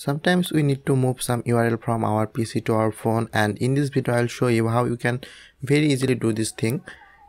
Sometimes we need to move some URL from our PC to our phone and in this video I'll show you how you can very easily do this thing.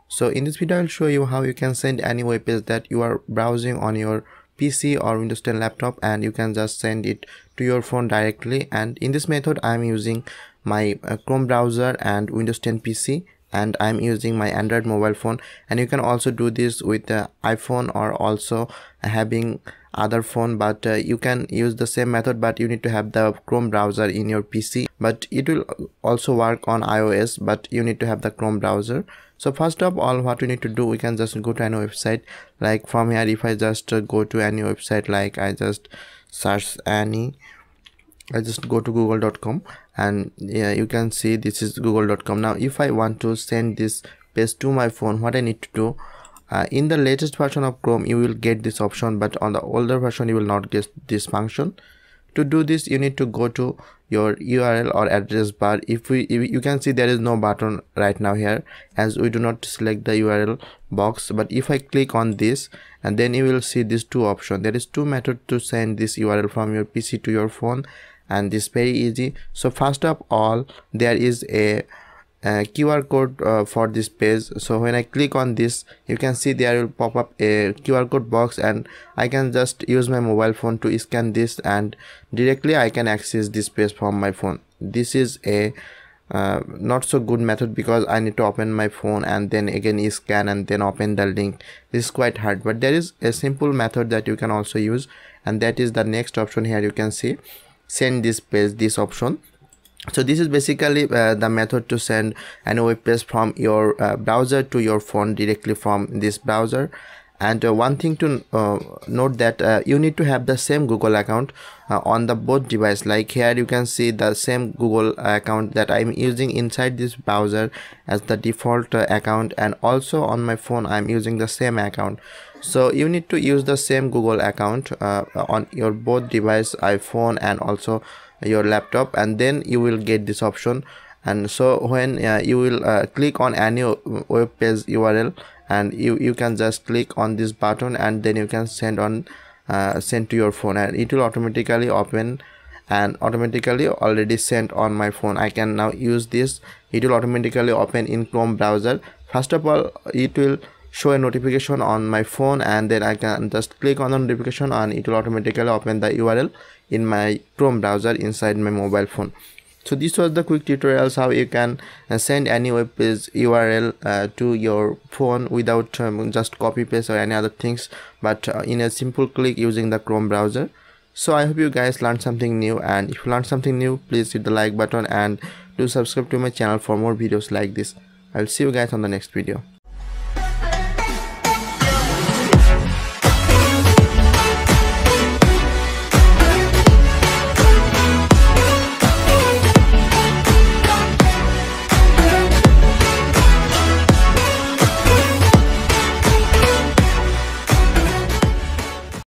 So in this video I'll show you how you can send any web page that you are browsing on your PC or Windows 10 laptop and you can just send it to your phone directly and in this method I'm using my uh, Chrome browser and Windows 10 PC and I'm using my Android mobile phone. And you can also do this with the iPhone or also having other phone but uh, you can use the same method but you need to have the chrome browser in your pc but it will also work on ios but you need to have the chrome browser. So first of all what we need to do we can just go to any website. Like from here if i just uh, go to any website like i just search any i just go to google.com and yeah you can see this is google.com now if i want to send this paste to my phone what i need to do uh, in the latest version of chrome you will get this option but on the older version you will not get this function to do this you need to go to your url or address bar. If we if you can see there is no button right now here as we do not select the url box. But if i click on this and then you will see these two options. There is two method to send this url from your pc to your phone and this very easy. So first of all there is a uh, QR code uh, for this page. So when I click on this you can see there will pop up a QR code box and I can just use my mobile phone to scan this and directly I can access this page from my phone. This is a uh, not so good method because I need to open my phone and then again scan and then open the link. This is quite hard but there is a simple method that you can also use and that is the next option here. You can see send this page this option so this is basically uh, the method to send an web from your uh, browser to your phone directly from this browser. And uh, one thing to uh, note that uh, you need to have the same google account uh, on the both device. Like here you can see the same google account that i'm using inside this browser as the default account. And also on my phone i'm using the same account. So you need to use the same google account on your both device iphone and also your laptop and then you will get this option. And so when uh, you will uh, click on any web page url and you you can just click on this button and then you can send on uh, send to your phone and it will automatically open and automatically already sent on my phone. I can now use this. It will automatically open in chrome browser. First of all it will show a notification on my phone and then i can just click on the notification and it will automatically open the url in my chrome browser inside my mobile phone. So this was the quick tutorials how you can uh, send any web page url uh, to your phone without um, just copy paste or any other things but uh, in a simple click using the chrome browser. So i hope you guys learned something new and if you learned something new please hit the like button and do subscribe to my channel for more videos like this. I'll see you guys on the next video